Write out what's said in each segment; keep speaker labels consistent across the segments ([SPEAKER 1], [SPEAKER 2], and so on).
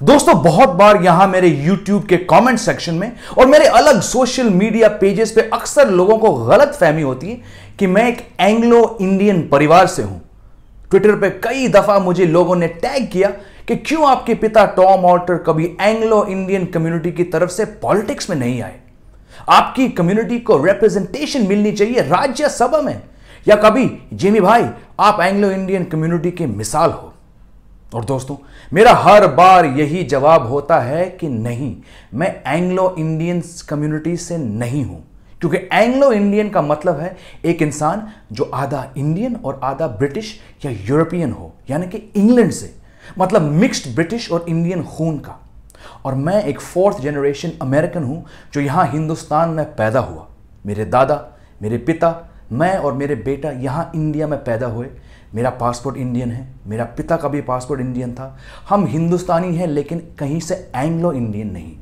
[SPEAKER 1] दोस्तों, बहुत बार यहाँ मेरे YouTube के कमेंट सेक्शन में और मेरे अलग सोशल मीडिया पेजेस पे अक्सर लोगों को गलत फहमी होती है कि मैं एक एंग्लो इंडियन परिवार से हूँ। ट्विटर पे कई दफ़ा मुझे लोगों ने टैग किया कि क्यों आपके पिता टॉम ऑल्टर कभी एंग्लो इंडियन कम्युनिटी की तरफ़ से पॉलिटिक्स में नहीं आए? आपकी कम्युनिटी को रिप्रेजेंटेशन मिलनी चाहिए राज्यसभा में? या कभी, जिमी भाई, आप एंग्लो इंडियन कम्युनिटी की मिसाल हो? और दोस्तों, मेरा हर बार यही जवाब होता है कि नहीं, मैं एंग्लो इंडियन कम्युनिटी से नहीं हूँ। क्योंकि एंग्लो इंडियन का मतलब है एक इंसान जो आधा इंडियन और आधा ब्रिटिश या यूरोपियन हो, यानी कि इंग्लैंड से। मतलब मिक्स्ड ब्रिटिश और इंडियन खून का। और मैं एक फोर्थ जनरेशन अमेरिकन हूँ, जो यहाँ हिंदुस्तान में पैदा हुआ। मेरे दादा, मेरे पिता, मैं और मेरे बेटा यहाँ इंडिया में पैदा हुए। मेरा पासपोर्ट इंडियन है, मेरा पिता का भी पासपोर्ट इंडियन था। हम हिंदुस्तानी हैं, लेकिन कहीं से एंग्लो इंडियन नहीं।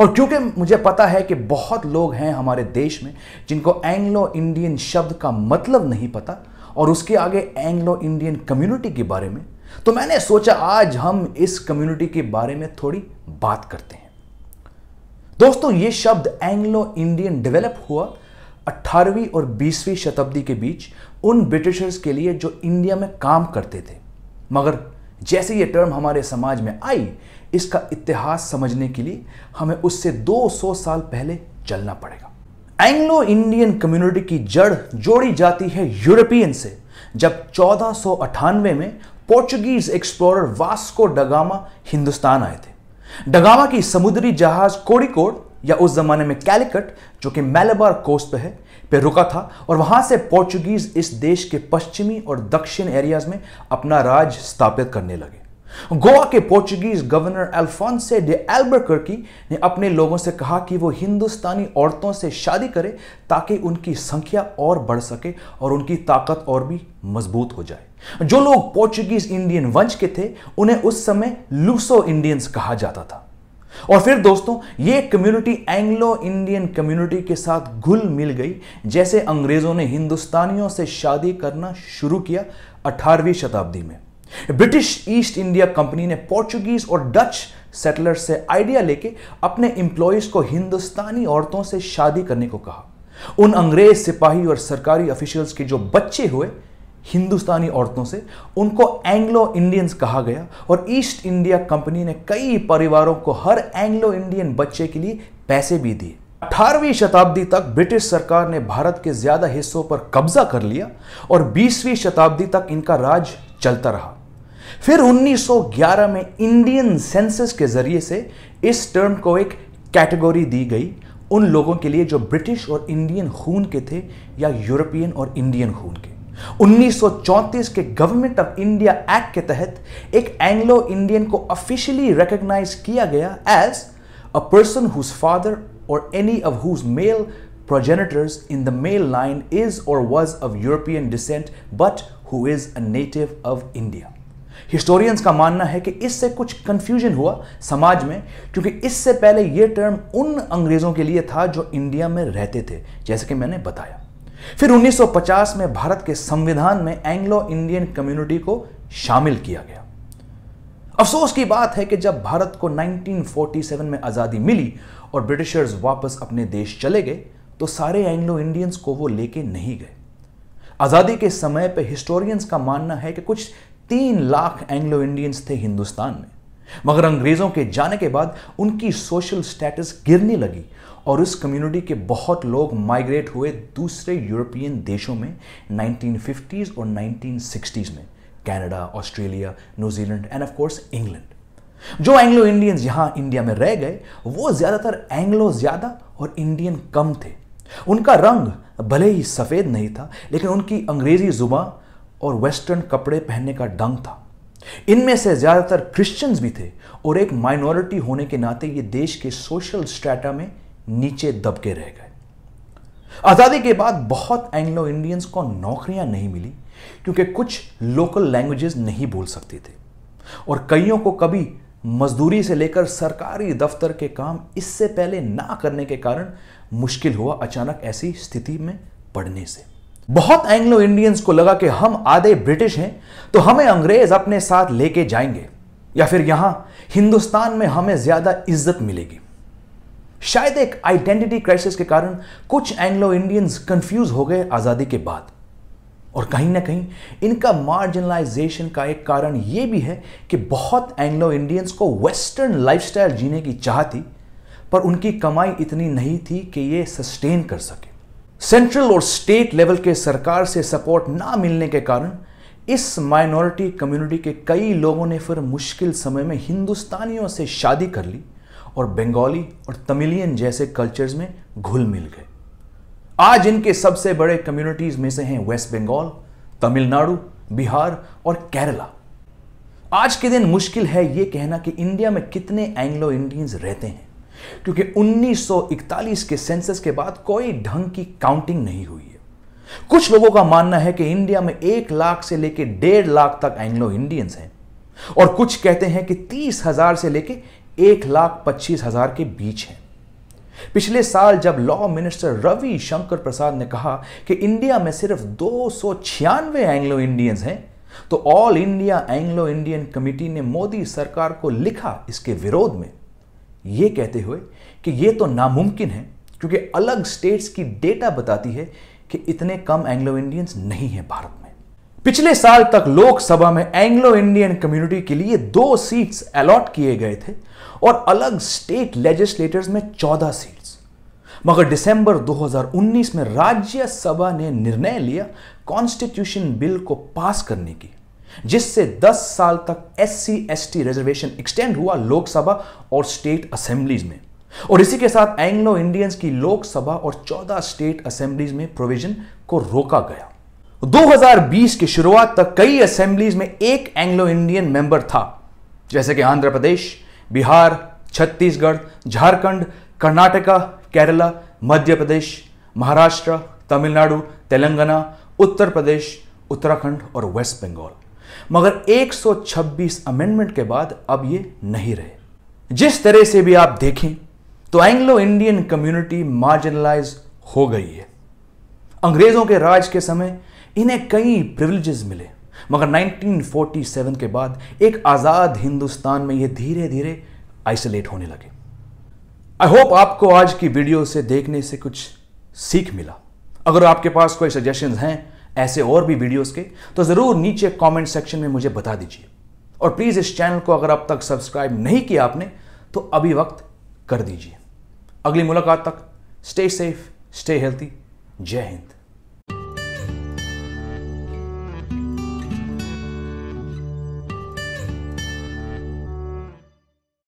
[SPEAKER 1] और क्योंकि मुझे पता है कि बहुत लोग हैं हमारे देश में जिनको एंग्लो इंडियन शब्द का मतलब नहीं पता, और उसके आगे एंग्लो इंडियन कम्युनिटी के बारे में तो मैंने सोचा आज हम इस कम्युनिटी के बारे में थोड़ी बात करते हैं। दोस्तों, ये शब्द एंग्लो इंडियन डेवलप हुआ 18वीं और 20वीं शताब्दी के बीच उन ब्रिटिशर्स के लिए जो इंडिया में काम करते थे। मगर जैसे ये टर्म हमारे समाज में आई, इसका इतिहास समझने के लिए हमें उससे 200 साल पहले चलना पड़ेगा। एंग्लो इंडियन कम्युनिटी की जड़ जोड़ी जाती है यूरोपियन से, जब चौदह में Portuguese explorer Vasco da Gama Hindustan आए थे। डगामा की समुद्री जहाज़ कोडी कोड़िकोड या उस जमाने में कैलिकट, जो कि मेलेबार कोस्ट पे है, पे रुका था, और वहाँ से पोर्चुगीज इस देश के पश्चिमी और दक्षिण एरियाज़ में अपना राज स्थापित करने लगे। गोवा के Portuguese governor Alfonso de Albuquerque ने अपने लोगों से कहा कि वो हिंदुस्तानी औरतों से शादी करें ताकि उनकी संख्या और बढ़ सके और उनकी ताकत और भी मज़बूत हो जाए। जो लोग पोर्चुगीज इंडियन वंश के थे, उन्हें उस समय लूसो इंडियंस कहा जाता था। और फिर दोस्तों, ये कम्युनिटी एंग्लो इंडियन कम्युनिटी के साथ घुल मिल गई, जैसे अंग्रेज़ों ने हिंदुस्तानियों से शादी करना शुरू किया 18वीं शताब्दी में। ब्रिटिश ईस्ट इंडिया कंपनी ने पोर्चुगीज और डच सेटलर से आइडिया लेके अपने इंप्लॉयज को हिंदुस्तानी औरतों से शादी करने को कहा। उन अंग्रेज़ सिपाही और सरकारी ऑफिशियल्स के जो बच्चे हुए हिंदुस्तानी औरतों से, उनको एंग्लो इंडियंस कहा गया और ईस्ट इंडिया कंपनी ने कई परिवारों को हर एंग्लो इंडियन बच्चे के लिए पैसे भी दिए। 18वीं शताब्दी तक ब्रिटिश सरकार ने भारत के ज़्यादा हिस्सों पर कब्जा कर लिया और 20वीं शताब्दी तक इनका राज चलता रहा। फिर 1911 में इंडियन सेंसस के ज़रिए से इस टर्म को एक कैटेगरी दी गई उन लोगों के लिए जो ब्रिटिश और इंडियन खून के थे या यूरोपियन और इंडियन खून के। 1934 के गवर्नमेंट ऑफ़ इंडिया एक्ट के तहत एक एंग्लो इंडियन को ऑफिशियली रिकॉग्नाइज किया गया as a person whose father और any of whose male progenitors in the male line is or was of European descent, but who is a native of India. Historians का मानना है कि इससे कुछ कंफ्यूजन हुआ समाज में, क्योंकि इससे पहले यह टर्म उन अंग्रेज़ों के लिए था जो इंडिया में रहते थे, जैसे कि मैंने बताया फिर 1950 में भारत के संविधान में एंग्लो इंडियन कम्युनिटी को शामिल किया गया। अफसोस की बात है कि जब भारत को 1947 में आज़ादी मिली और ब्रिटिशर्स वापस अपने देश चले गए तो सारे एंग्लो इंडियंस को वो लेके नहीं गए। आज़ादी के समय पे हिस्टोरियंस का मानना है कि कुछ तीन लाख एंग्लो इंडियंस थे हिंदुस्तान में। मगर अंग्रेज़ों के जाने के बाद उनकी सोशल स्टेटस गिरने लगी और उस कम्युनिटी के बहुत लोग माइग्रेट हुए दूसरे यूरोपियन देशों में 1950s और 1960s में Canada Australia New Zealand and of course England जो एंग्लो इंडियंस यहाँ इंडिया में रह गए, वो ज़्यादातर एंग्लो ज़्यादा और इंडियन कम थे। उनका रंग भले ही सफ़ेद नहीं था, लेकिन उनकी अंग्रेज़ी ज़ुबान और वेस्टर्न कपड़े पहनने का ढंग था। इनमें से ज़्यादातर क्रिश्चियंस भी थे और एक माइनॉरिटी होने के नाते ये देश के सोशल स्ट्रेटा में नीचे दबके रह गए। आज़ादी के बाद बहुत एंग्लो इंडियंस को नौकरियाँ नहीं मिली क्योंकि कुछ लोकल लैंग्वेजेस नहीं बोल सकते थे। और कईयों को कभी मजदूरी से लेकर सरकारी दफ्तर के काम इससे पहले ना करने के कारण मुश्किल हुआ अचानक ऐसी स्थिति में पड़ने से। बहुत एंग्लो इंडियंस को लगा कि हम आधे ब्रिटिश हैं तो हमें अंग्रेज़ अपने साथ लेके जाएँगे, या फिर यहाँ हिंदुस्तान में हमें ज़्यादा इज़्ज़त मिलेगी। शायद एक आइडेंटिटी क्राइसिस के कारण कुछ एंग्लो इंडियंस कंफ्यूज हो गए आज़ादी के बाद। और कहीं ना कहीं इनका मार्जिनलाइजेशन का एक कारण यह भी है कि बहुत एंग्लो इंडियंस को वेस्टर्न लाइफस्टाइल जीने की चाह थी, पर उनकी कमाई इतनी नहीं थी कि ये सस्टेन कर सके। सेंट्रल और स्टेट लेवल के सरकार से सपोर्ट ना मिलने के कारण इस माइनॉरिटी कम्युनिटी के कई लोगों ने फिर मुश्किल समय में हिंदुस्तानियों से शादी कर ली और बंगाली और तमिलियन जैसे कल्चर्स में घुल मिल गए। आज इनके सबसे बड़े कम्युनिटीज में से हैं वेस्ट बंगाल तमिलनाडु बिहार और केरला आज के दिन मुश्किल है यह कहना कि इंडिया में कितने एंग्लो इंडियंस रहते हैं। क्योंकि 1941 के सेंसस के बाद कोई ढंग की काउंटिंग नहीं हुई है। कुछ लोगों का मानना है कि इंडिया में एक लाख से लेकर डेढ़ लाख तक एंग्लो इंडियंस हैं। और कुछ कहते हैं कि तीस हज़ार से लेकर एक लाख पच्चीस हज़ार के बीच हैं। पिछले साल जब लॉ मिनिस्टर रवि शंकर प्रसाद ने कहा कि इंडिया में सिर्फ़ दो सौ छियानवे एंग्लो इंडियंस हैं तो All India Anglo Indian committee ने मोदी सरकार को लिखा इसके विरोध में। यह कहते हुए कि यह तो नामुमकिन है, क्योंकि अलग स्टेट्स की डेटा बताती है कि इतने कम एंग्लो इंडियंस नहीं है भारत में। पिछले साल तक लोकसभा में एंग्लो इंडियन कम्युनिटी के लिए दो सीट्स अलॉट किए गए थे और अलग स्टेट लेजिस्लेटर्स में चौदह सीट्स मगर दिसंबर 2019 में राज्यसभा ने निर्णय लिया कॉन्स्टिट्यूशन बिल को पास करने की। जिससे 10 साल तक S C S T reservation extend हुआ लोकसभा और स्टेट असेंबलीज में। और इसी के साथ एंग्लो इंडियंस की लोकसभा और 14 स्टेट असेंबलीज में प्रोविज़न को रोका गया। 2020 की शुरुआत तक कई असेंबलीज में एक एंग्लो इंडियन मेंबर था, जैसे कि आंध्र प्रदेश, बिहार, छत्तीसगढ़, झारखंड, कर्नाटका, केरला, मध्य प्रदेश, महाराष्ट्र, तमिलनाडु, तेलंगाना, उत्तर प्रदेश, उत्तराखंड और वेस्ट बंगाल। मगर 126 अमेंडमेंट के बाद अब ये नहीं रहे। जिस तरह से भी आप देखें तो एंग्लो इंडियन कम्युनिटी मार्जिनलाइज हो गई है। अंग्रेज़ों के राज के समय इन्हें कई प्रिविलेजेस मिले, मगर 1947 के बाद एक आज़ाद हिंदुस्तान में ये धीरे धीरे आइसोलेट होने लगे। आई होप आपको आज की वीडियो से देखने से कुछ सीख मिला। अगर आपके पास कोई सजेशन हैं ऐसे और भी वीडियोस के तो ज़रूर नीचे कमेंट सेक्शन में मुझे बता दीजिए। और प्लीज़ इस चैनल को अगर अब तक सब्सक्राइब नहीं किया आपने तो अभी वक्त कर दीजिए। अगली मुलाकात तक स्टे सेफ़ स्टे हेल्थी जय हिंद।